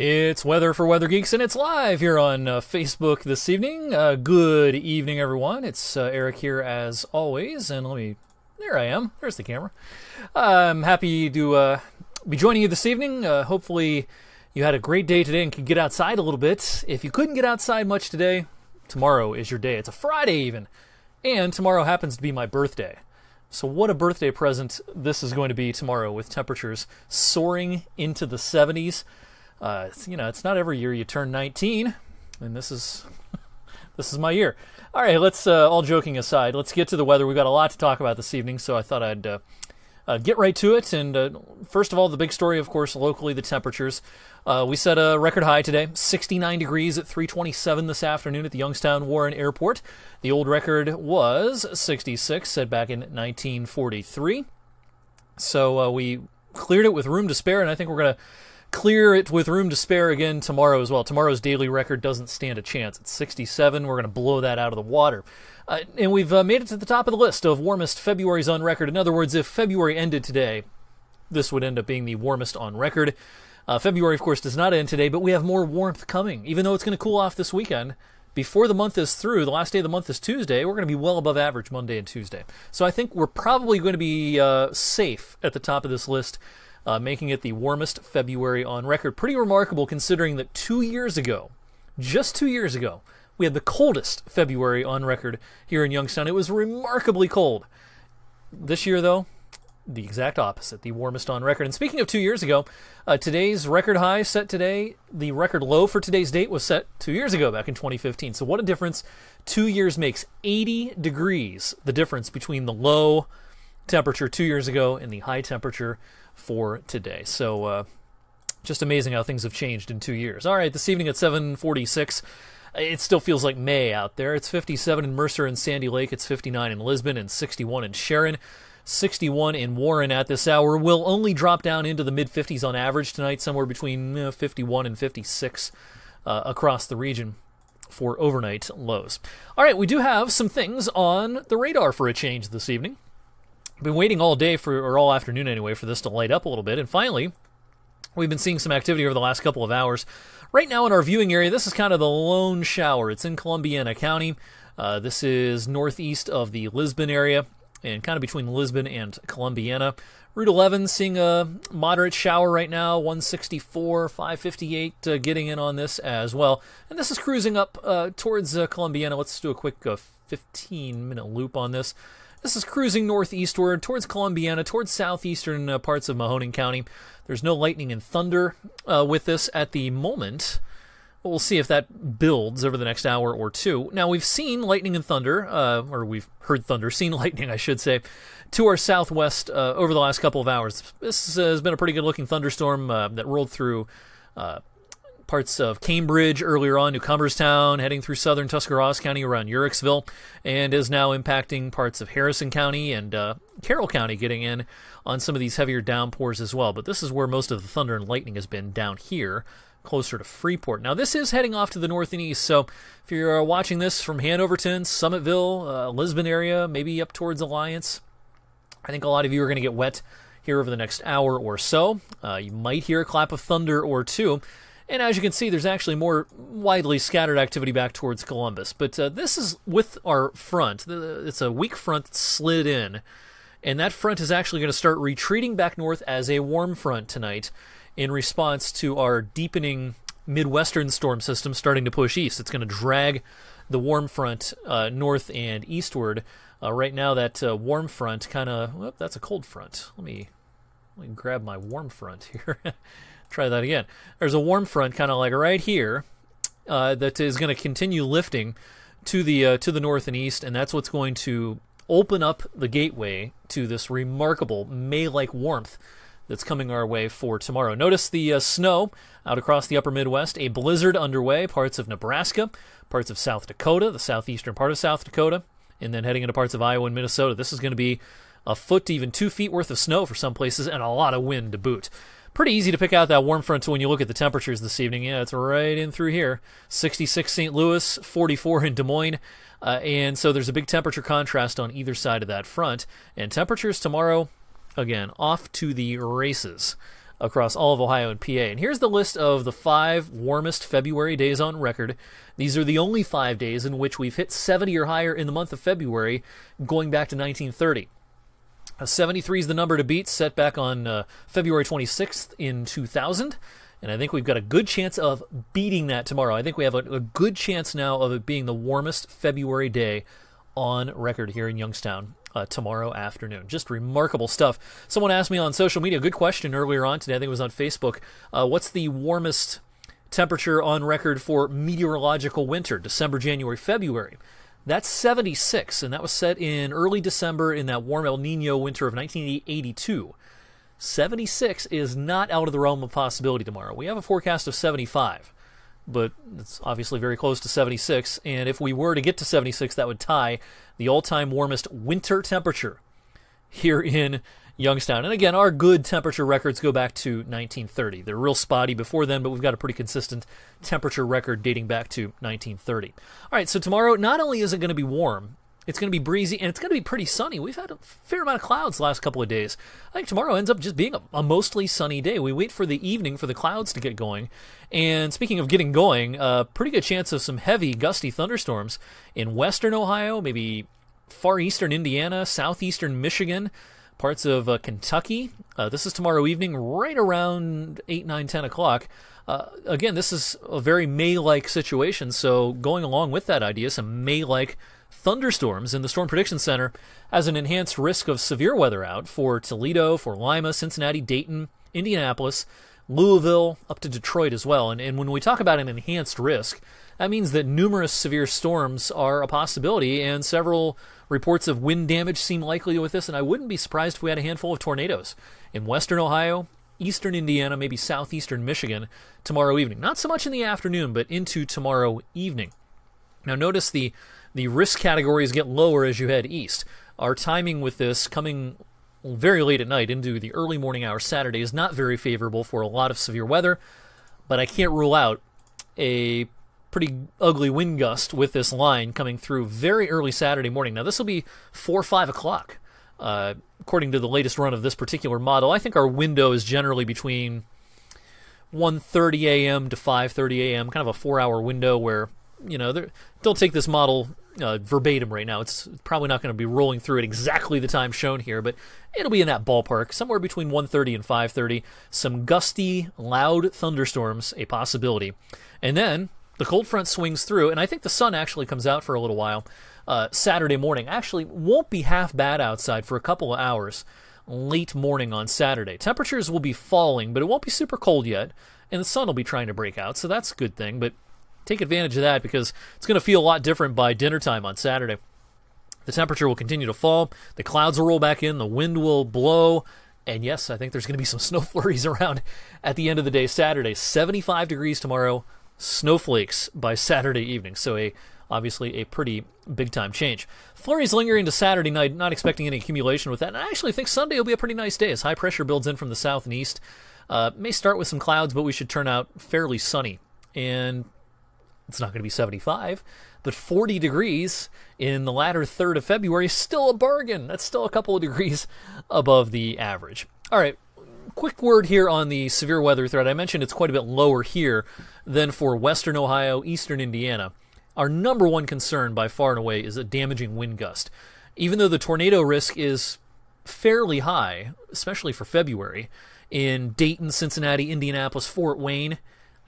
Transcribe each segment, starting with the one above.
It's Weather for Weather Geeks, and it's live here on uh, Facebook this evening. Uh, good evening, everyone. It's uh, Eric here as always, and let me. There I am. There's the camera. I'm happy to uh, be joining you this evening. Uh, hopefully, you had a great day today and could get outside a little bit. If you couldn't get outside much today, tomorrow is your day. It's a Friday, even. And tomorrow happens to be my birthday. So, what a birthday present this is going to be tomorrow with temperatures soaring into the 70s. Uh, you know, it's not every year you turn 19, and this is this is my year. All right, let's uh, all joking aside, let's get to the weather. We've got a lot to talk about this evening, so I thought I'd uh, uh, get right to it. And uh, first of all, the big story, of course, locally, the temperatures. Uh, we set a record high today, 69 degrees at 327 this afternoon at the Youngstown Warren Airport. The old record was 66, set back in 1943. So uh, we cleared it with room to spare, and I think we're going to clear it with room to spare again tomorrow as well. Tomorrow's daily record doesn't stand a chance. It's 67. We're going to blow that out of the water. Uh, and we've uh, made it to the top of the list of warmest Februarys on record. In other words, if February ended today, this would end up being the warmest on record. Uh, February, of course, does not end today, but we have more warmth coming. Even though it's going to cool off this weekend, before the month is through, the last day of the month is Tuesday, we're going to be well above average Monday and Tuesday. So I think we're probably going to be uh, safe at the top of this list uh, making it the warmest February on record. Pretty remarkable considering that two years ago, just two years ago, we had the coldest February on record here in Youngstown. It was remarkably cold. This year, though, the exact opposite, the warmest on record. And speaking of two years ago, uh, today's record high set today, the record low for today's date was set two years ago, back in 2015. So, what a difference two years makes 80 degrees the difference between the low temperature two years ago and the high temperature for today. So uh, just amazing how things have changed in two years. All right, this evening at 746. It still feels like May out there. It's 57 in Mercer and Sandy Lake. It's 59 in Lisbon and 61 in Sharon. 61 in Warren at this hour. Will only drop down into the mid 50s on average tonight, somewhere between uh, 51 and 56 uh, across the region for overnight lows. All right, we do have some things on the radar for a change this evening been waiting all day for, or all afternoon anyway, for this to light up a little bit. And finally, we've been seeing some activity over the last couple of hours. Right now in our viewing area, this is kind of the lone shower. It's in Columbiana County. Uh, this is northeast of the Lisbon area and kind of between Lisbon and Columbiana. Route 11 seeing a moderate shower right now, 164, 558 uh, getting in on this as well. And this is cruising up uh, towards uh, Columbiana. Let's do a quick uh, 15 minute loop on this. This is cruising northeastward towards Columbiana, towards southeastern uh, parts of Mahoning County. There's no lightning and thunder uh, with this at the moment. But we'll see if that builds over the next hour or two. Now, we've seen lightning and thunder, uh, or we've heard thunder, seen lightning, I should say, to our southwest uh, over the last couple of hours. This has been a pretty good looking thunderstorm uh, that rolled through uh, parts of Cambridge earlier on, Newcomerstown, heading through southern Tuscarawas County around Uhrichsville, and is now impacting parts of Harrison County and uh, Carroll County, getting in on some of these heavier downpours as well. But this is where most of the thunder and lightning has been down here, closer to Freeport. Now, this is heading off to the north and east, so if you're uh, watching this from Hanoverton, Summitville, uh, Lisbon area, maybe up towards Alliance, I think a lot of you are going to get wet here over the next hour or so. Uh, you might hear a clap of thunder or two. And as you can see, there's actually more widely scattered activity back towards Columbus. But uh, this is with our front. It's a weak front that slid in. And that front is actually going to start retreating back north as a warm front tonight in response to our deepening Midwestern storm system starting to push east. It's going to drag the warm front uh, north and eastward. Uh, right now, that uh, warm front kind of, well, that's a cold front. Let me, let me grab my warm front here. Try that again. There's a warm front kind of like right here uh, that is going to continue lifting to the uh, to the north and east, and that's what's going to open up the gateway to this remarkable May-like warmth that's coming our way for tomorrow. Notice the uh, snow out across the upper Midwest, a blizzard underway, parts of Nebraska, parts of South Dakota, the southeastern part of South Dakota, and then heading into parts of Iowa and Minnesota. This is going to be a foot to even two feet worth of snow for some places and a lot of wind to boot pretty easy to pick out that warm front when you look at the temperatures this evening. Yeah, it's right in through here 66 St. Louis, 44 in Des Moines. Uh, and so there's a big temperature contrast on either side of that front. And temperatures tomorrow, again, off to the races. across all of Ohio and PA. And here's the list of the five warmest February days on record. These are the only five days in which we've hit 70 or higher in the month of February, going back to 1930. Uh, 73 is the number to beat, set back on uh, February 26th in 2000. And I think we've got a good chance of beating that tomorrow. I think we have a, a good chance now of it being the warmest February day on record here in Youngstown uh, tomorrow afternoon. Just remarkable stuff. Someone asked me on social media, a good question earlier on today, I think it was on Facebook, uh, what's the warmest temperature on record for meteorological winter, December, January, February? That's 76, and that was set in early December in that warm El Nino winter of 1982. 76 is not out of the realm of possibility tomorrow. We have a forecast of 75, but it's obviously very close to 76. And if we were to get to 76, that would tie the all time warmest winter temperature here in Youngstown. And again, our good temperature records go back to 1930. They're real spotty before then, but we've got a pretty consistent temperature record dating back to 1930. All right, so tomorrow, not only is it going to be warm, it's going to be breezy and it's going to be pretty sunny. We've had a fair amount of clouds the last couple of days. I think tomorrow ends up just being a, a, mostly sunny day. We wait for the evening for the clouds to get going. And speaking of getting going, a uh, pretty good chance of some heavy, gusty thunderstorms in western Ohio, maybe far eastern Indiana, southeastern Michigan, parts of uh, Kentucky. Uh, this is tomorrow evening, right around 8, 9, 10 o'clock. Uh, again, this is a very May like situation, so going along with that idea, some May like thunderstorms in the Storm Prediction Center has an enhanced risk of severe weather out for Toledo, for Lima, Cincinnati, Dayton, Indianapolis, Louisville, up to Detroit as well. And, and when we talk about an enhanced risk, that means that numerous severe storms are a possibility, and several reports of wind damage seem likely with this. And I wouldn't be surprised if we had a handful of tornadoes in western Ohio, eastern Indiana, maybe southeastern Michigan tomorrow evening. Not so much in the afternoon, but into tomorrow evening. Now, notice the the risk categories get lower as you head east. Our timing with this coming very late at night into the early morning hours Saturday is not very favorable for a lot of severe weather, but I can't rule out a pretty ugly wind gust with this line coming through very early Saturday morning. Now, this will be 4 or 5 o'clock. Uh, according to the latest run of this particular model, I think our window is generally between 1:30 a.m. to 5:30 a.m., kind of a four-hour window where you know, don't take this model uh, verbatim right now. It's probably not going to be rolling through at exactly the time shown here, but it'll be in that ballpark, somewhere between 1:30 and 5:30. Some gusty, loud thunderstorms, a possibility, and then the cold front swings through, and I think the sun actually comes out for a little while. Uh, Saturday morning actually won't be half bad outside for a couple of hours. Late morning on Saturday, temperatures will be falling, but it won't be super cold yet, and the sun will be trying to break out, so that's a good thing. But take advantage of that because it's going to feel a lot different by dinner time on Saturday. The temperature will continue to fall, the clouds will roll back in, the wind will blow, and yes, I think there's going to be some snow flurries around at the end of the day Saturday. 75 degrees tomorrow, snowflakes by Saturday evening. So a obviously a pretty big time change. Flurries lingering to Saturday night, not expecting any accumulation with that. And I actually think Sunday will be a pretty nice day as high pressure builds in from the south and east. Uh, may start with some clouds, but we should turn out fairly sunny. And it's not going to be 75, but 40 degrees in the latter third of February is still a bargain. That's still a couple of degrees above the average. All right, quick word here on the severe weather threat. I mentioned it's quite a bit lower here than for western Ohio, eastern Indiana. Our number one concern by far and away is a damaging wind gust. Even though the tornado risk is fairly high, especially for February, in Dayton, Cincinnati, Indianapolis, Fort Wayne,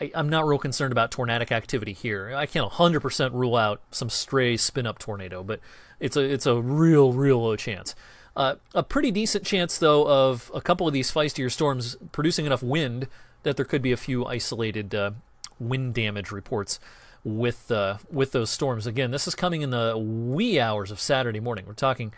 I, am not real concerned about tornadic activity here. I can't 100% rule out some stray spin up tornado, but it's a it's a real real low chance. Uh, a pretty decent chance though of a couple of these feistier storms producing enough wind that there could be a few isolated uh, wind damage reports with uh, with those storms. Again, this is coming in the wee hours of Saturday morning. We're talking,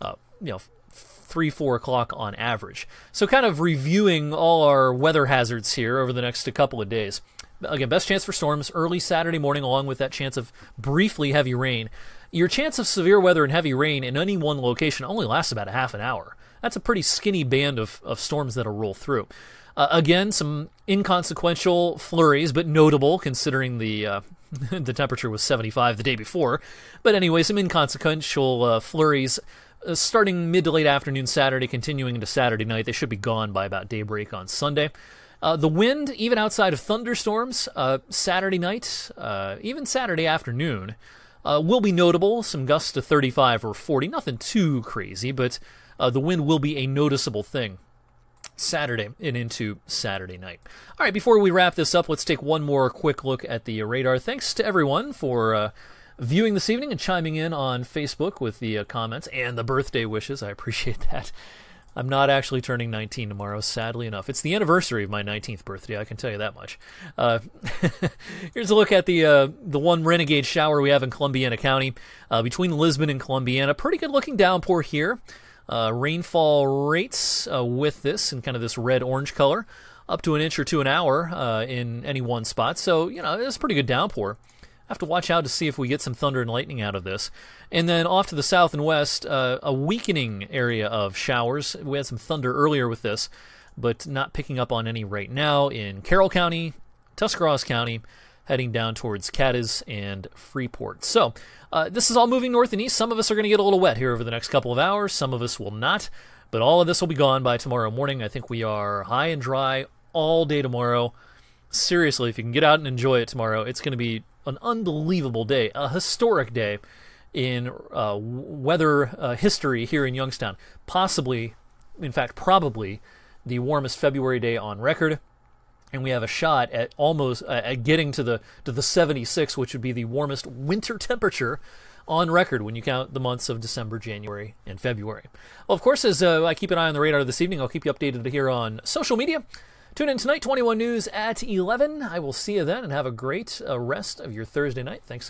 uh, you know, three, four o'clock on average. So, kind of reviewing all our weather hazards here over the next couple of days. Again, best chance for storms early Saturday morning, along with that chance of briefly heavy rain. Your chance of severe weather and heavy rain in any one location only lasts about a half an hour. That's a pretty skinny band of, of storms that'll roll through. Uh, again, some inconsequential flurries, but notable considering the uh, the temperature was 75 the day before. But anyway, some inconsequential uh, flurries starting mid to late afternoon Saturday, continuing into Saturday night. They should be gone by about daybreak on Sunday. Uh, the wind, even outside of thunderstorms, uh, Saturday night, uh, even Saturday afternoon, uh, will be notable. Some gusts to 35 or 40. Nothing too crazy, but uh, the wind will be a noticeable thing. Saturday and into Saturday night. All right, before we wrap this up, let's take one more quick look at the radar. Thanks to everyone for uh, viewing this evening and chiming in on Facebook with the uh, comments and the birthday wishes. I appreciate that. I'm not actually turning 19 tomorrow, sadly enough. It's the anniversary of my 19th birthday. I can tell you that much. Uh, here's a look at the uh, the one renegade shower we have in Columbiana County uh, between Lisbon and Columbiana. Pretty good looking downpour here. Uh, rainfall rates uh, with this in kind of this red orange color, up to an inch or two an hour uh, in any one spot. So you know it's a pretty good downpour have to watch out to see if we get some thunder and lightning out of this. And then off to the south and west, uh, a weakening area of showers. We had some thunder earlier with this, but not picking up on any right now in Carroll County, Tuscarawas County, heading down towards Cadiz and Freeport. So uh, this is all moving north and east. Some of us are going to get a little wet here over the next couple of hours. Some of us will not. But all of this will be gone by tomorrow morning. I think we are high and dry all day tomorrow. Seriously, if you can get out and enjoy it tomorrow, it's going to be an unbelievable day, a historic day in uh, weather uh, history here in Youngstown. Possibly, in fact, probably the warmest February day on record. And we have a shot at almost uh, at getting to the to the 76, which would be the warmest winter temperature on record when you count the months of December, January, and February. Well, of course, as uh, I keep an eye on the radar this evening, I'll keep you updated here on social media. Tune in tonight, 21 News at 11. I will see you then and have a great uh, rest of your Thursday night. Thanks.